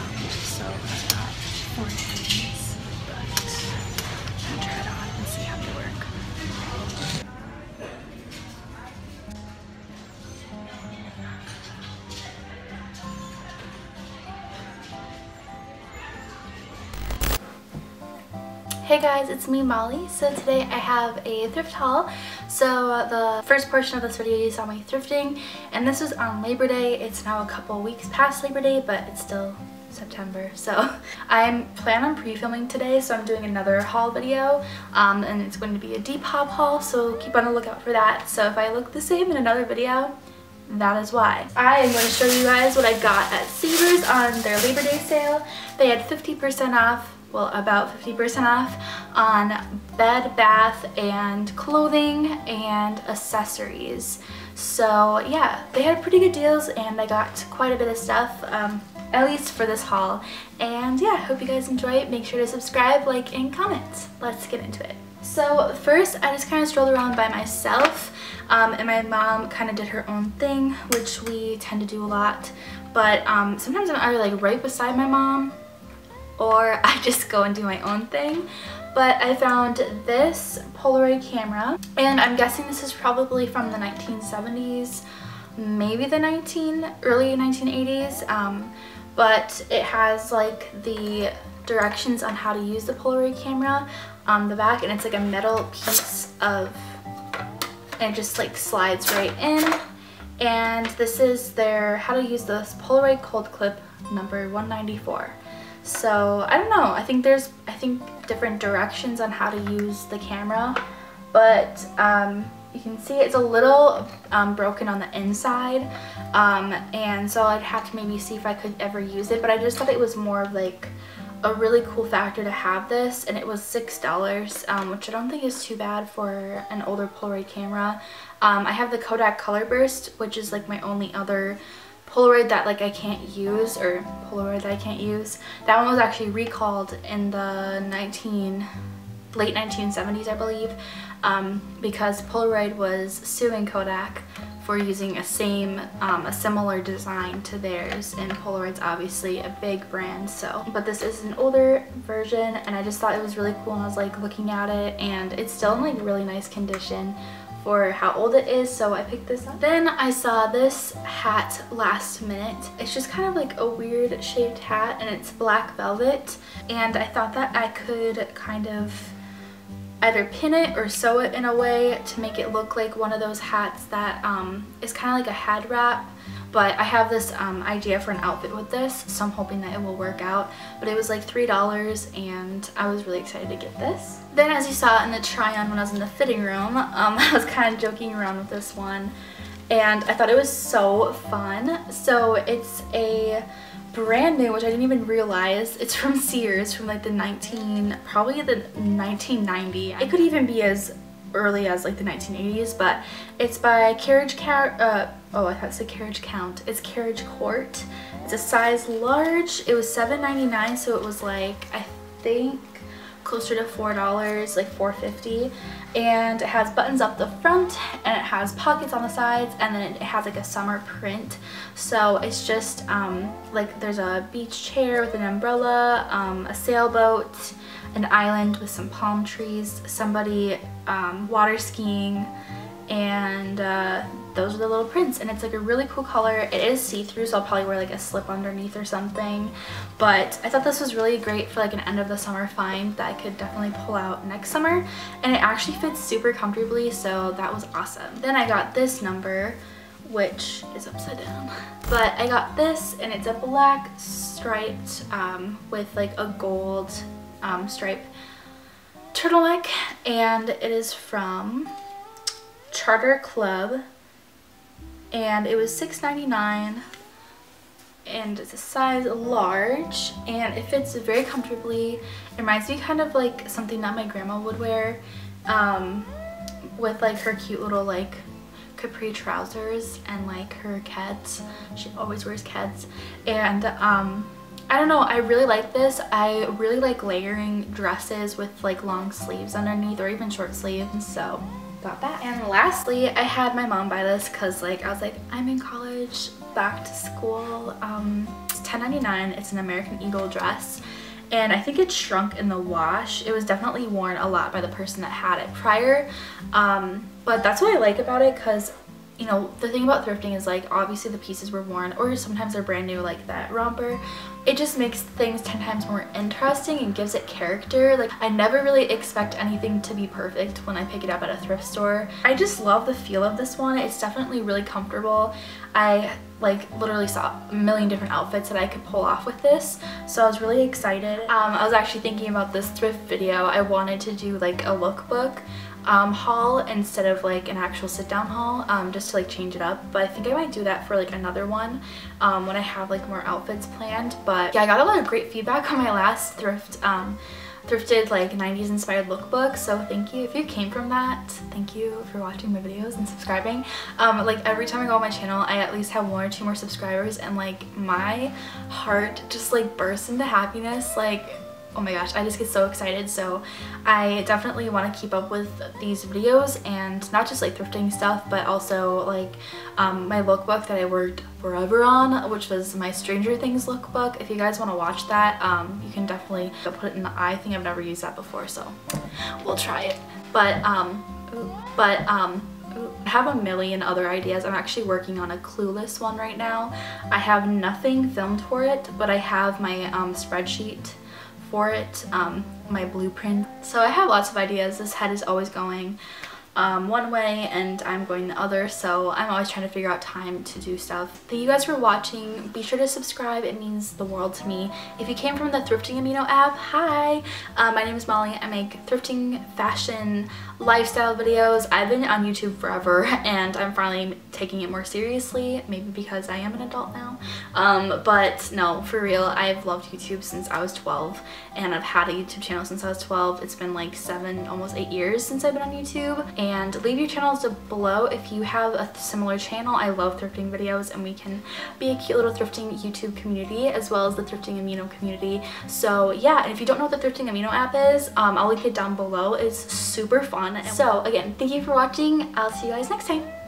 overwhelmed. So I've got four things, but gonna try it on and see how they work. Hey guys, it's me Molli. So today I have a thrift haul. So the first portion of this video you saw my thrifting and this was on Labor Day. It's now a couple weeks past Labor Day but it's still September. So I'm plan on pre-filming today so I'm doing another haul video um, and it's going to be a Depop haul so keep on the lookout for that. So if I look the same in another video that is why. I am going to show you guys what I got at Savers on their Labor Day sale. They had 50% off well about 50% off on bed, bath, and clothing and accessories. So yeah, they had pretty good deals and I got quite a bit of stuff, um, at least for this haul. And yeah, hope you guys enjoy it. Make sure to subscribe, like, and comment. Let's get into it. So first, I just kind of strolled around by myself um, and my mom kind of did her own thing, which we tend to do a lot. But um, sometimes I'm either like right beside my mom or I just go and do my own thing. But I found this Polaroid camera and I'm guessing this is probably from the 1970s, maybe the 19 early 1980s. Um, but it has like the directions on how to use the Polaroid camera on the back and it's like a metal piece of and it just like slides right in. And this is their how to use this Polaroid cold clip number 194 so I don't know, I think there's, I think different directions on how to use the camera, but um, you can see it's a little um, broken on the inside, um, and so I'd have to maybe see if I could ever use it, but I just thought it was more of like a really cool factor to have this, and it was $6, um, which I don't think is too bad for an older Polaroid camera. Um, I have the Kodak Color Burst, which is like my only other Polaroid that like I can't use or Polaroid that I can't use. That one was actually recalled in the 19 late 1970s I believe um, because Polaroid was suing Kodak for using a same um, a similar design to theirs and Polaroid's obviously a big brand so but this is an older version and I just thought it was really cool and I was like looking at it and it's still in like really nice condition for how old it is so I picked this up. Then I saw this hat last minute. It's just kind of like a weird shaped hat and it's black velvet and I thought that I could kind of either pin it or sew it in a way to make it look like one of those hats that um, is kind of like a head wrap. But I have this um, idea for an outfit with this so I'm hoping that it will work out. But it was like three dollars and I was really excited to get this. Then as you saw in the try on when I was in the fitting room um, I was kind of joking around with this one. And I thought it was so fun. So it's a brand new which I didn't even realize it's from Sears from like the 19 probably the 1990 it could even be as early as like the 1980s, but it's by Carriage Count, uh, oh I thought it said Carriage Count. It's Carriage Court. It's a size large. It was $7.99, so it was like, I think closer to $4, like $4.50. And it has buttons up the front and it has pockets on the sides and then it has like a summer print. So it's just um, like there's a beach chair with an umbrella, um, a sailboat, an island with some palm trees, somebody um, water skiing, and uh, those are the little prints and it's like a really cool color. It is see-through so I'll probably wear like a slip underneath or something. But I thought this was really great for like an end of the summer find that I could definitely pull out next summer and it actually fits super comfortably so that was awesome. Then I got this number which is upside down. But I got this and it's a black striped um, with like a gold um, stripe turtleneck and it is from Charter Club and it was $6.99 and it's a size large and it fits very comfortably. It reminds me kind of like something that my grandma would wear um, with like her cute little like capri trousers and like her keds. She always wears keds and um, I don't know, I really like this. I really like layering dresses with like long sleeves underneath or even short sleeves, so got that. And lastly, I had my mom buy this because like I was like, I'm in college, back to school, um, it's $10.99. It's an American Eagle dress and I think it shrunk in the wash. It was definitely worn a lot by the person that had it prior, um, but that's what I like about it because you know, the thing about thrifting is like obviously the pieces were worn or sometimes they're brand new like that romper. It just makes things 10 times more interesting and gives it character. Like I never really expect anything to be perfect when I pick it up at a thrift store. I just love the feel of this one. It's definitely really comfortable. I like literally saw a million different outfits that I could pull off with this so I was really excited. Um, I was actually thinking about this thrift video. I wanted to do like a lookbook um, haul instead of like an actual sit down haul um, just to like change it up. But I think I might do that for like another one um, when I have like more outfits planned. But yeah I got a lot of great feedback on my last thrift um, thrifted like 90s inspired lookbook. So thank you if you came from that. Thank you for watching my videos and subscribing. Um like every time i go on my channel i at least have one or two more subscribers. And like my heart just like bursts into happiness. Like oh my gosh I just get so excited so I definitely want to keep up with these videos and not just like thrifting stuff but also like um, my lookbook that I worked forever on which was my Stranger Things lookbook if you guys want to watch that um, you can definitely put it in the eye I think I've never used that before so we'll try it but um but um I have a million other ideas. I'm actually working on a Clueless one right now. I have nothing filmed for it, but I have my um, spreadsheet for it, um, my blueprint. So I have lots of ideas. This head is always going um, one way and I'm going the other so I'm always trying to figure out time to do stuff. Thank you guys for watching. Be sure to subscribe. It means the world to me. If you came from the Thrifting Amino app, hi! Uh, my name is Molli. I make thrifting, fashion, lifestyle videos. I've been on YouTube forever and I'm finally taking it more seriously, maybe because I am an adult now. Um, but no, for real, I've loved YouTube since I was 12 and I've had a YouTube channel since I was 12. It's been like seven, almost eight years since I've been on YouTube and leave your channels below if you have a similar channel. I love thrifting videos and we can be a cute little thrifting YouTube community as well as the Thrifting Amino community. So yeah, and if you don't know what the Thrifting Amino app is, um, I'll link it down below. It's super fun. So again, thank you for watching. I'll see you guys next time.